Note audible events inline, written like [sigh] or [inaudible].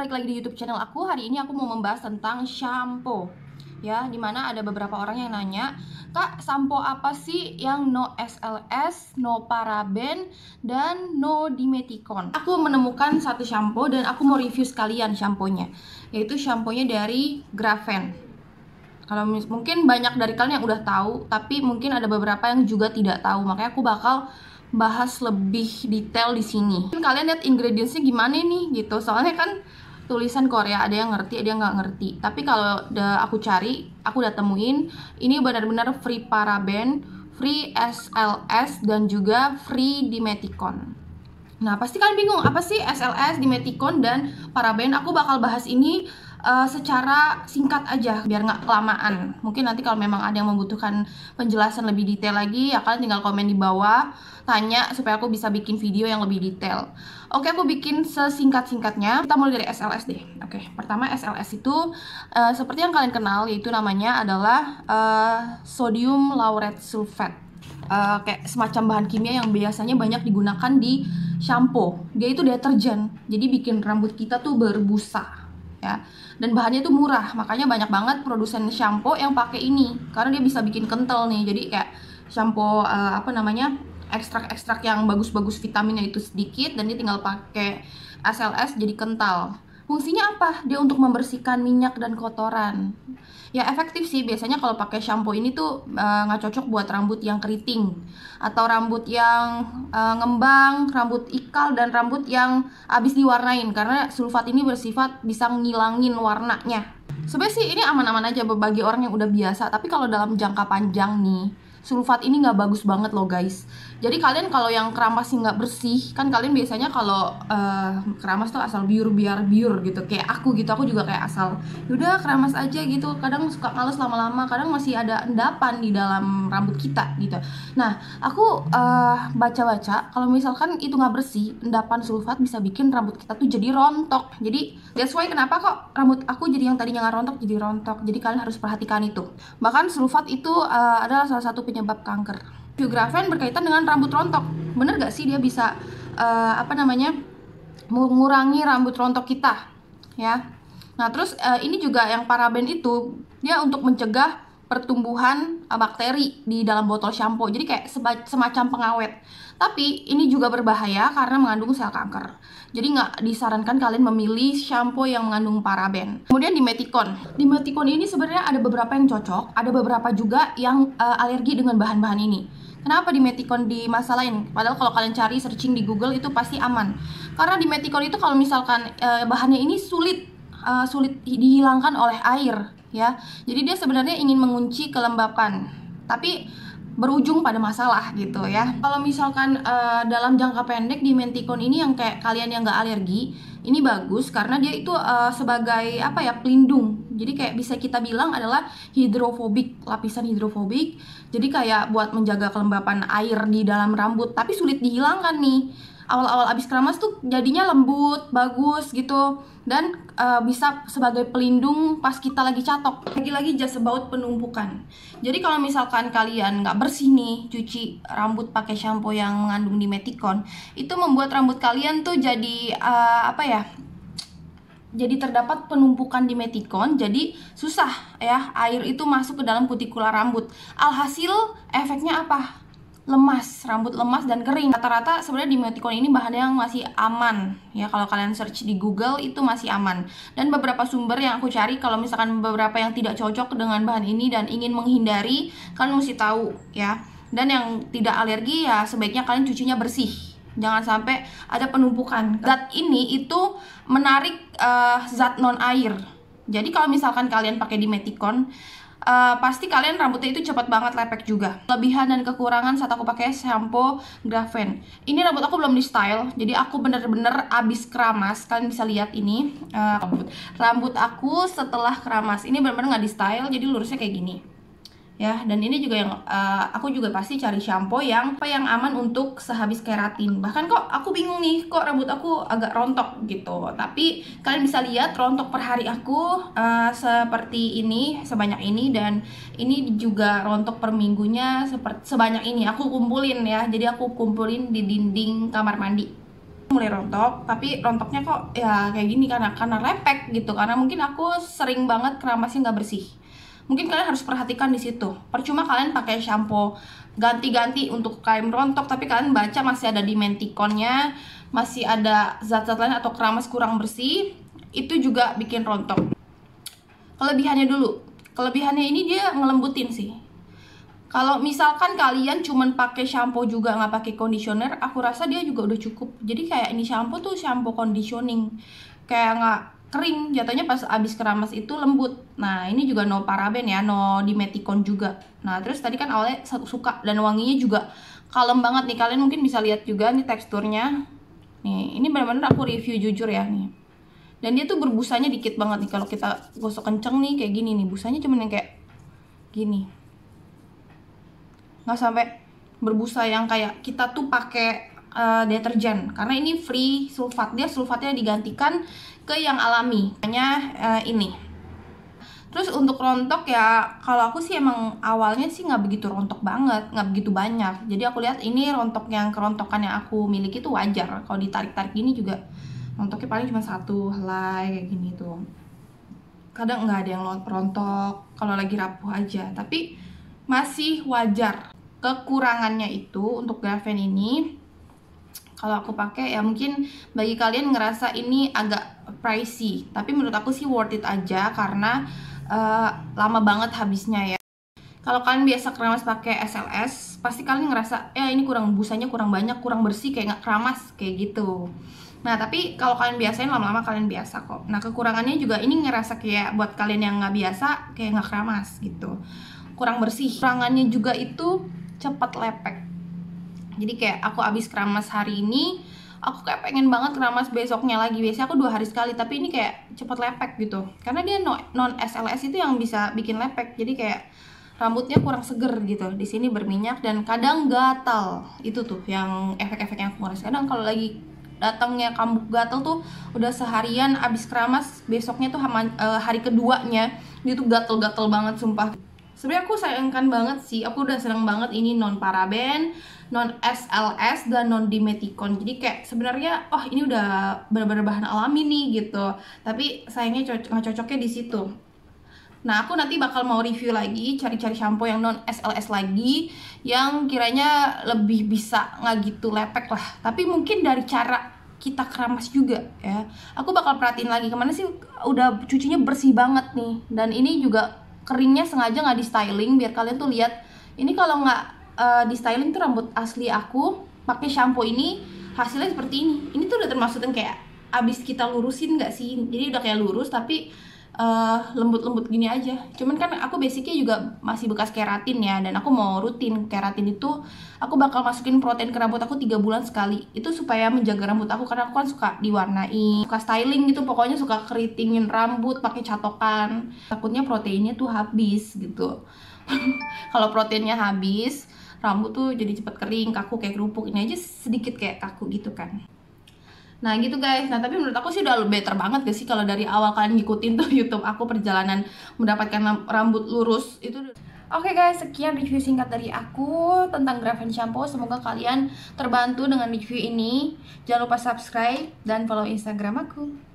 balik lagi di YouTube channel aku. Hari ini aku mau membahas tentang shampoo. Ya, di mana ada beberapa orang yang nanya, "Kak, sampo apa sih yang no SLS, no paraben, dan no dimeticon?" Aku menemukan satu shampoo dan aku mau review sekalian shampoo-nya, yaitu shampoo-nya dari Grafen. Kalau mungkin banyak dari kalian yang udah tahu, tapi mungkin ada beberapa yang juga tidak tahu. Makanya aku bakal bahas lebih detail di sini. Kalian lihat ingredientsnya gimana nih gitu. Soalnya kan tulisan Korea ada yang ngerti, ada yang nggak ngerti. Tapi kalau udah aku cari, aku udah temuin ini benar-benar free paraben, free SLS dan juga free dimeticon. Nah, pasti kalian bingung apa sih SLS, dimeticon dan paraben? Aku bakal bahas ini uh, secara singkat aja biar nggak kelamaan. Mungkin nanti kalau memang ada yang membutuhkan penjelasan lebih detail lagi, ya kalian tinggal komen di bawah, tanya supaya aku bisa bikin video yang lebih detail. Oke, aku bikin sesingkat-singkatnya. Kita mulai dari SLS deh. Oke, pertama SLS itu uh, seperti yang kalian kenal yaitu namanya adalah uh, sodium laureth sulfate. Uh, kayak semacam bahan kimia yang biasanya banyak digunakan di shampoo. Dia itu deterjen, jadi bikin rambut kita tuh berbusa ya. Dan bahannya tuh murah, makanya banyak banget produsen shampoo yang pakai ini karena dia bisa bikin kental nih. Jadi kayak shampoo uh, apa namanya? ekstrak-ekstrak yang bagus-bagus vitaminnya itu sedikit dan dia tinggal pakai SLS jadi kental. Fungsinya apa? Dia untuk membersihkan minyak dan kotoran. Ya efektif sih biasanya kalau pakai shampoo ini tuh nggak uh, cocok buat rambut yang keriting atau rambut yang uh, ngembang, rambut ikal dan rambut yang habis diwarnain karena sulfat ini bersifat bisa ngilangin warnanya. Sebenarnya sih ini aman-aman aja bagi orang yang udah biasa, tapi kalau dalam jangka panjang nih sulfat ini nggak bagus banget loh guys. Jadi kalian kalau yang keramasnya nggak bersih kan kalian biasanya kalau uh, keramas tuh asal biur biar biur gitu. Kayak aku gitu aku juga kayak asal udah keramas aja gitu. Kadang suka males lama-lama kadang masih ada endapan di dalam rambut kita gitu. Nah aku uh, baca-baca kalau misalkan itu nggak bersih endapan sulfat bisa bikin rambut kita tuh jadi rontok. Jadi that's why kenapa kok rambut aku jadi yang tadinya nggak rontok jadi rontok. Jadi kalian harus perhatikan itu. Bahkan sulfat itu uh, adalah salah satu penyebab kanker. Biografen berkaitan dengan rambut rontok. Bener gak sih dia bisa uh, apa namanya mengurangi rambut rontok kita, ya? Nah terus uh, ini juga yang paraben itu dia untuk mencegah pertumbuhan uh, bakteri di dalam botol shampoo. Jadi kayak semacam pengawet. Tapi ini juga berbahaya karena mengandung sel kanker. Jadi nggak disarankan kalian memilih shampoo yang mengandung paraben. Kemudian dimeticon. Dimeticon ini sebenarnya ada beberapa yang cocok, ada beberapa juga yang uh, alergi dengan bahan-bahan ini. Kenapa dimeticon dimasalahin? Padahal kalau kalian cari searching di Google itu pasti aman. Karena dimeticon itu kalau misalkan uh, bahannya ini sulit uh, sulit dihilangkan oleh air, ya. Jadi dia sebenarnya ingin mengunci kelembapan. Tapi berujung pada masalah gitu ya. Kalau misalkan uh, dalam jangka pendek di Menticon ini yang kayak kalian yang nggak alergi, ini bagus karena dia itu uh, sebagai apa ya pelindung. Jadi kayak bisa kita bilang adalah hidrofobik, lapisan hidrofobik. Jadi kayak buat menjaga kelembapan air di dalam rambut, tapi sulit dihilangkan nih awal-awal abis keramas tuh jadinya lembut, bagus gitu dan uh, bisa sebagai pelindung pas kita lagi catok. Lagi-lagi just about penumpukan. Jadi kalau misalkan kalian nggak bersih nih cuci rambut pakai shampoo yang mengandung dimeticon, itu membuat rambut kalian tuh jadi uh, apa ya? jadi terdapat penumpukan dimeticon jadi susah ya air itu masuk ke dalam kutikula rambut alhasil efeknya apa lemas, rambut lemas dan kering. Rata-rata sebenarnya dimeticon ini bahan yang masih aman ya kalau kalian search di Google itu masih aman. Dan beberapa sumber yang aku cari kalau misalkan beberapa yang tidak cocok dengan bahan ini dan ingin menghindari, kalian mesti tahu ya. Dan yang tidak alergi ya sebaiknya kalian cucinya bersih. Jangan sampai ada penumpukan. Zat ini itu menarik uh, zat non air. Jadi kalau misalkan kalian pakai dimeticon uh, pasti kalian rambutnya itu cepat banget lepek juga. Kelebihan dan kekurangan saat aku pakai shampoo Grafen. Ini rambut aku belum di style, jadi aku bener-bener abis keramas. Kalian bisa lihat ini uh, rambut. Rambut aku setelah keramas. Ini bener-bener nggak di style, jadi lurusnya kayak gini ya dan ini juga yang uh, aku juga pasti cari shampoo yang apa yang aman untuk sehabis keratin. Bahkan kok aku bingung nih kok rambut aku agak rontok gitu. Tapi kalian bisa lihat rontok per hari aku uh, seperti ini sebanyak ini. Dan ini juga rontok per minggunya seperti sebanyak ini. Aku kumpulin ya. Jadi aku kumpulin di dinding kamar mandi. Mulai rontok tapi rontoknya kok ya kayak gini karena karena lepek gitu. Karena mungkin aku sering banget keramasnya nggak bersih mungkin kalian harus perhatikan di situ. Percuma kalian pakai shampoo ganti-ganti untuk kain rontok tapi kalian baca masih ada di mentikonnya masih ada zat-zat lain atau keramas kurang bersih itu juga bikin rontok. Kelebihannya dulu. Kelebihannya ini dia ngelembutin sih. Kalau misalkan kalian cuman pakai shampoo juga nggak pakai conditioner, aku rasa dia juga udah cukup. Jadi kayak ini shampoo tuh shampoo conditioning, kayak nggak kering jatuhnya pas abis keramas itu lembut. Nah ini juga no paraben ya, no dimetikon juga. Nah terus tadi kan awalnya suka dan wanginya juga kalem banget nih. Kalian mungkin bisa lihat juga nih teksturnya. Nih ini benar-benar aku review jujur ya nih. Dan dia tuh berbusanya dikit banget nih kalau kita gosok kenceng nih kayak gini nih busanya cuman yang kayak gini nggak sampai berbusa yang kayak kita tuh pakai uh, deterjen. Karena ini free sulfat. Dia sulfatnya digantikan ke yang alami. Hanya uh, ini. Terus untuk rontok ya kalau aku sih emang awalnya sih nggak begitu rontok banget nggak begitu banyak. Jadi aku lihat ini rontok yang kerontokan yang aku miliki tuh wajar. Kalau ditarik tarik gini juga rontoknya paling cuma satu helai kayak gini tuh. Kadang nggak ada yang rontok kalau lagi rapuh aja. Tapi masih wajar. Kekurangannya itu untuk grafen ini kalau aku pakai ya mungkin bagi kalian ngerasa ini agak pricey tapi menurut aku sih worth it aja karena uh, lama banget habisnya ya. Kalau kalian biasa keramas pakai SLS pasti kalian ngerasa ya ini kurang busanya kurang banyak kurang bersih kayak nggak keramas kayak gitu. Nah tapi kalau kalian biasain lama-lama kalian biasa kok. Nah kekurangannya juga ini ngerasa kayak buat kalian yang nggak biasa kayak nggak keramas gitu. Kurang bersih. Kekurangannya juga itu cepat lepek jadi kayak aku abis keramas hari ini aku kayak pengen banget keramas besoknya lagi. Biasanya aku dua hari sekali tapi ini kayak cepet lepek gitu. Karena dia no, non SLS itu yang bisa bikin lepek. Jadi kayak rambutnya kurang seger gitu. Di sini berminyak dan kadang gatal. Itu tuh yang efek-efek yang aku ngerasain kadang kalau lagi datangnya kambuk gatal tuh udah seharian abis keramas besoknya tuh eh, hari keduanya dia tuh gatel-gatel banget sumpah sebenarnya aku sayangkan banget sih aku udah seneng banget ini non paraben non SLS dan non dimetikon jadi kayak sebenarnya oh ini udah benar-benar bahan alami nih gitu tapi sayangnya nggak cocoknya di situ Nah, aku nanti bakal mau review lagi, cari-cari shampoo yang non SLS lagi, yang kiranya lebih bisa nggak gitu lepek lah. Tapi mungkin dari cara kita keramas juga ya. Aku bakal perhatiin lagi ke mana sih udah cucinya bersih banget nih. Dan ini juga keringnya sengaja nggak di styling biar kalian tuh lihat. Ini kalau nggak uh, di styling tuh rambut asli aku pakai shampoo ini hasilnya seperti ini. Ini tuh udah termasuk yang kayak abis kita lurusin nggak sih? Jadi udah kayak lurus tapi uh, lembut-lembut gini aja. Cuman kan aku basicnya juga masih bekas keratin ya dan aku mau rutin keratin itu aku bakal masukin protein ke rambut aku tiga bulan sekali. Itu supaya menjaga rambut aku karena aku kan suka diwarnai suka styling gitu pokoknya suka keritingin rambut pakai catokan. Takutnya proteinnya tuh habis gitu. [laughs] Kalau proteinnya habis rambut tuh jadi cepet kering kaku kayak kerupuk. Ini aja sedikit kayak kaku gitu kan Nah gitu guys, nah tapi menurut aku sih udah better banget gak sih kalau dari awal kalian ngikutin [laughs] tuh YouTube aku perjalanan mendapatkan rambut lurus itu Oke okay guys, sekian review singkat dari aku tentang Grafen Shampoo. Semoga kalian terbantu dengan review ini. Jangan lupa subscribe dan follow Instagram aku.